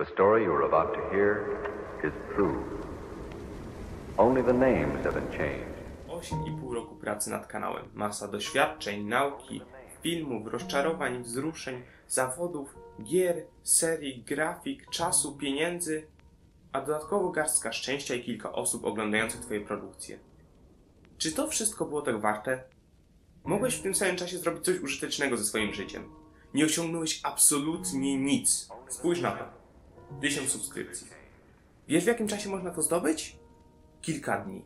The story you are about to hear is true. Only the names have been changed. 8,5 roku pracy nad kanałem. Masa doświadczeń, nauki, filmów, rozczarowań, wzruszeń, zawodów, gier, serii, grafik, czasu, pieniędzy, a dodatkowo garstka szczęścia i kilka osób oglądających Twoje produkcje. Czy to wszystko było tak warte? Mogłeś w tym samym czasie zrobić coś użytecznego ze swoim życiem. Nie osiągnąłeś absolutnie nic. Spójrz na to. 1000 subskrypcji. Wiesz w jakim czasie można to zdobyć? Kilka dni.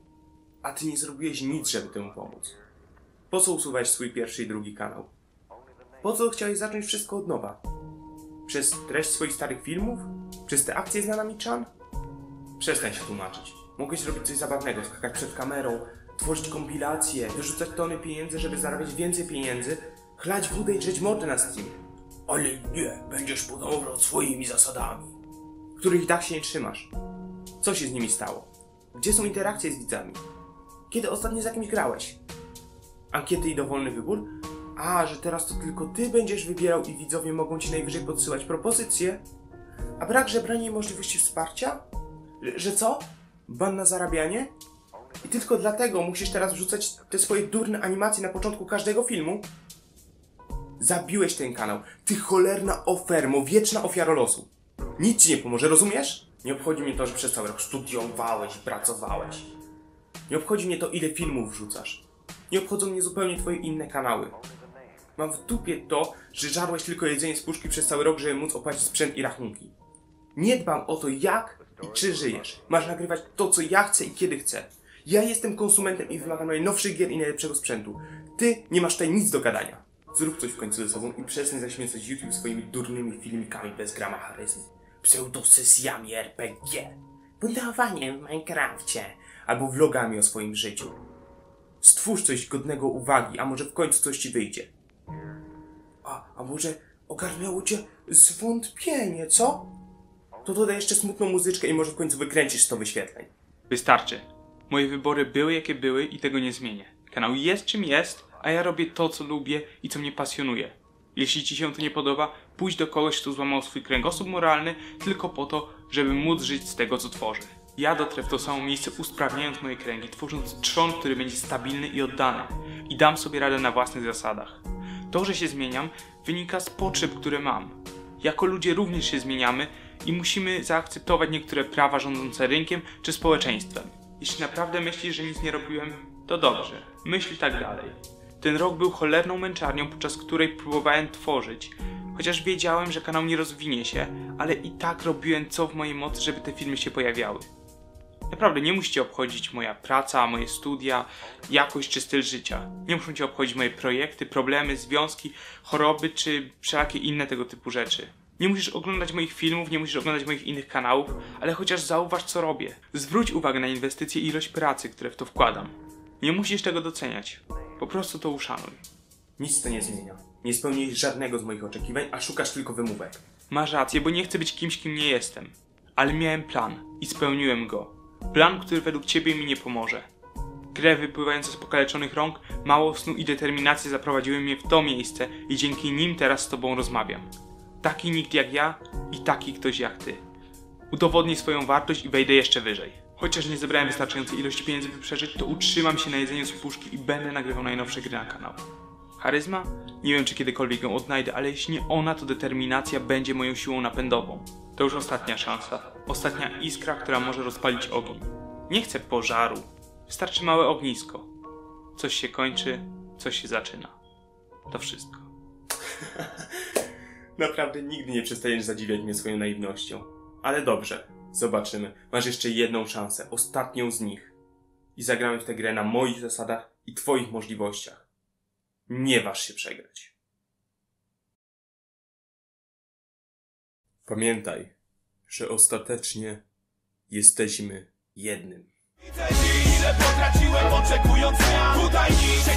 A ty nie zrobiłeś nic, żeby temu pomóc. Po co usuwałeś swój pierwszy i drugi kanał? Po co chciałeś zacząć wszystko od nowa? Przez treść swoich starych filmów? Przez te akcje z Nanami Chan? Przestań się tłumaczyć. Mogłeś robić coś zabawnego, skakać przed kamerą, tworzyć kompilacje, wyrzucać tony pieniędzy, żeby zarabiać więcej pieniędzy, chlać wódę i drzeć mordy na Steam. Ale nie, będziesz podążał swoimi zasadami, których i tak się nie trzymasz. Co się z nimi stało? Gdzie są interakcje z widzami? Kiedy ostatnio z jakimś grałeś? Ankiety i dowolny wybór? A, że teraz to tylko ty będziesz wybierał i widzowie mogą ci najwyżej podsyłać propozycje? A brak żebrania i możliwości wsparcia? Że- co? Ban na zarabianie? I tylko dlatego musisz teraz wrzucać te swoje durne animacje na początku każdego filmu? Zabiłeś ten kanał. Ty cholerna ofermo, wieczna ofiara losu. Nic ci nie pomoże, rozumiesz? Nie obchodzi mnie to, że przez cały rok studiowałeś i pracowałeś. Nie obchodzi mnie to, ile filmów wrzucasz. Nie obchodzą mnie zupełnie twoje inne kanały. Mam w dupie to, że żarłeś tylko jedzenie z puszki przez cały rok, żeby móc opłacić sprzęt i rachunki. Nie dbam o to, jak i czy żyjesz. Masz nagrywać to, co ja chcę i kiedy chcę. Ja jestem konsumentem i wymagam najnowszych gier i najlepszego sprzętu. Ty nie masz tutaj nic do gadania. Zrób coś w końcu ze sobą i przestań zaśmiecać YouTube swoimi durnymi filmikami bez grama charyzmy. Pseudosesjami RPG. Budowaniem w Minecrafcie. Albo vlogami o swoim życiu. Stwórz coś godnego uwagi, a może w końcu coś ci wyjdzie. A, a może ogarnęło cię zwątpienie, co? To dodaj jeszcze smutną muzyczkę i może w końcu wykręcisz 100 wyświetleń. Wystarczy. Moje wybory były jakie były i tego nie zmienię. Kanał jest czym jest, a ja robię to, co lubię i co mnie pasjonuje. Jeśli ci się to nie podoba, pójdź do kogoś, kto złamał swój kręgosłup moralny tylko po to, żeby móc żyć z tego, co tworzy. Ja dotrę w to samo miejsce, usprawniając moje kręgi, tworząc trzon, który będzie stabilny i oddany. I dam sobie radę na własnych zasadach. To, że się zmieniam, wynika z potrzeb, które mam. Jako ludzie również się zmieniamy i musimy zaakceptować niektóre prawa rządzące rynkiem czy społeczeństwem. Jeśli naprawdę myślisz, że nic nie robiłem, to dobrze. Myśl tak dalej. Ten rok był cholerną męczarnią, podczas której próbowałem tworzyć. Chociaż wiedziałem, że kanał nie rozwinie się, ale i tak robiłem co w mojej mocy, żeby te filmy się pojawiały. Naprawdę nie musi cię obchodzić moja praca, moje studia, jakość czy styl życia. Nie muszą cię obchodzić moje projekty, problemy, związki, choroby czy wszelakie inne tego typu rzeczy. Nie musisz oglądać moich filmów, nie musisz oglądać moich innych kanałów, ale chociaż zauważ co robię. Zwróć uwagę na inwestycje i ilość pracy, które w to wkładam. Nie musisz tego doceniać. Po prostu to uszanuj. Nic to nie zmienia. Nie spełniłeś żadnego z moich oczekiwań, a szukasz tylko wymówek. Masz rację, bo nie chcę być kimś, kim nie jestem. Ale miałem plan i spełniłem go. Plan, który według ciebie mi nie pomoże. Krew wypływająca z pokaleczonych rąk, mało snu i determinacji zaprowadziły mnie w to miejsce i dzięki nim teraz z tobą rozmawiam. Taki nikt jak ja i taki ktoś jak ty. Udowodnij swoją wartość i wejdę jeszcze wyżej. Chociaż nie zebrałem wystarczającej ilości pieniędzy, by przeżyć, to utrzymam się na jedzeniu z puszki i będę nagrywał najnowsze gry na kanał. Charyzma? Nie wiem, czy kiedykolwiek ją odnajdę, ale jeśli nie ona, to determinacja będzie moją siłą napędową. To już ostatnia szansa. Ostatnia iskra, która może rozpalić ogień. Nie chcę pożaru. Wystarczy małe ognisko. Coś się kończy, coś się zaczyna. To wszystko. Naprawdę nigdy nie przestajesz zadziwiać mnie swoją naiwnością. Ale dobrze, zobaczymy. Masz jeszcze jedną szansę, ostatnią z nich. I zagramy w tę grę na moich zasadach i twoich możliwościach. Nie waż się przegrać. Pamiętaj, że ostatecznie jesteśmy jednym. Widzę ile potraciłem oczekując zmian Tutaj nic